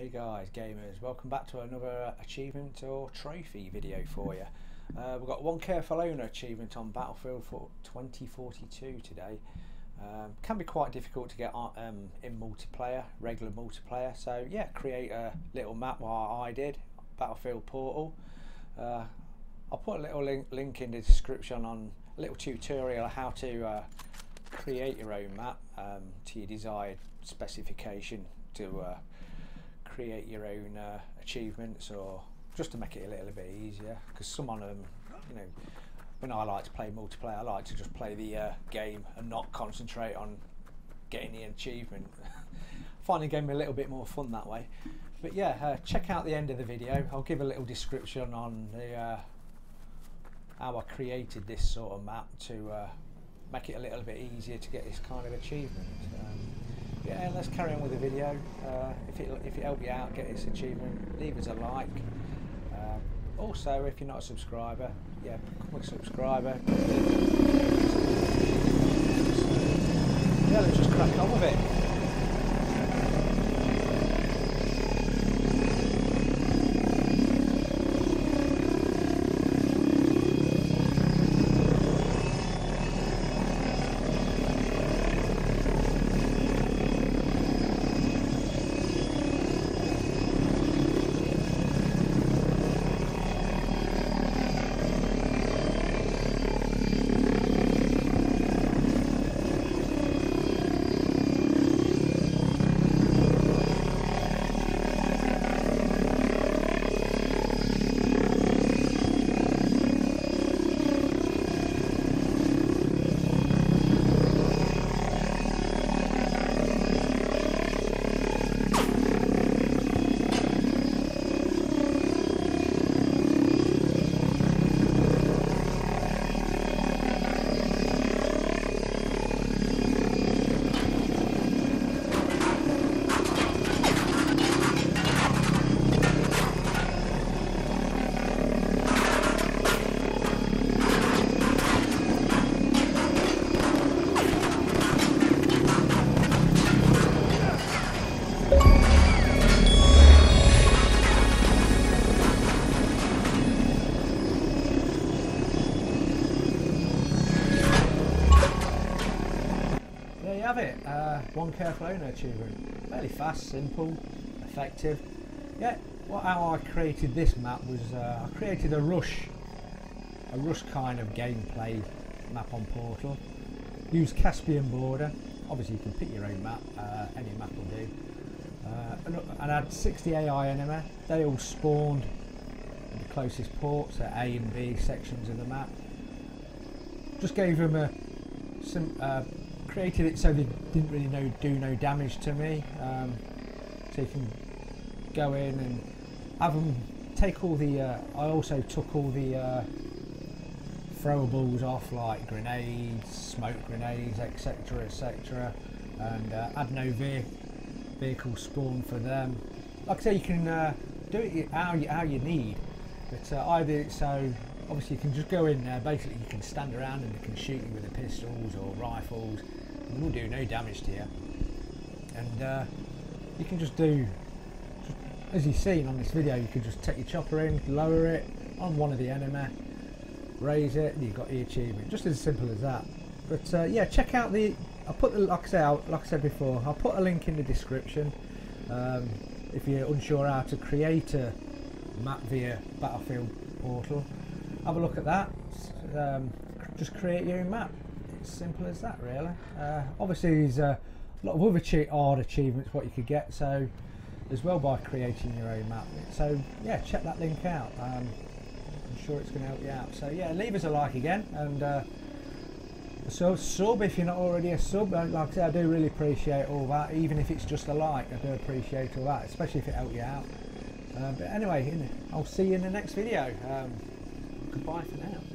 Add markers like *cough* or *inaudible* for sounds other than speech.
Hey guys, gamers, welcome back to another achievement or trophy video for you. Uh, we've got one careful owner achievement on Battlefield for 2042 today. Um, can be quite difficult to get on, um, in multiplayer, regular multiplayer. So yeah, create a little map like I did, Battlefield Portal. Uh, I'll put a little link, link in the description on a little tutorial how to uh, create your own map um, to your desired specification to uh, create your own uh, achievements or just to make it a little bit easier because some of them you know when I like to play multiplayer I like to just play the uh, game and not concentrate on getting the achievement. *laughs* Find the game a little bit more fun that way. But yeah uh, check out the end of the video. I'll give a little description on the uh, how I created this sort of map to uh, make it a little bit easier to get this kind of achievement. Um, yeah, let's carry on with the video. Uh, if, it, if it helped you out, get this achievement, leave us a like. Uh, also, if you're not a subscriber, yeah, become a subscriber. Yeah, let's just crack on with it. Have it. Uh, one careful owner achievement. Fairly fast, simple, effective. Yeah, what how I created this map was uh, I created a rush, a rush kind of gameplay map on Portal. Use Caspian border. Obviously, you can pick your own map. Uh, any map will do. Uh, and, and I had 60 AI enemy. They all spawned at the closest ports at A and B sections of the map. Just gave them a some uh, created it so they didn't really know, do no damage to me. Um, so you can go in and have them take all the. Uh, I also took all the uh, throwables off, like grenades, smoke grenades, etc., etc., and uh, no ve vehicle spawn for them. Like I say, you can uh, do it how you, how you need, but I did it so obviously you can just go in there basically you can stand around and they can shoot you with the pistols or rifles. And will do no damage to you. And uh, you can just do as you've seen on this video you can just take your chopper in lower it on one of the enemy raise it and you've got the achievement. Just as simple as that. But uh, yeah check out the I'll put the like I, like I said before I'll put a link in the description um, if you're unsure how to create a map via Battlefield portal have a look at that. Um, just create your own map. It's simple as that, really. Uh, obviously, there's a lot of other hard achievements what you could get. So, as well by creating your own map. So, yeah, check that link out. Um, I'm sure it's going to help you out. So, yeah, leave us a like again and. Uh, so sub if you're not already a sub like I said I do really appreciate all that even if it's just a like I do appreciate all that especially if it helped you out uh, but anyway I'll see you in the next video um, goodbye for now.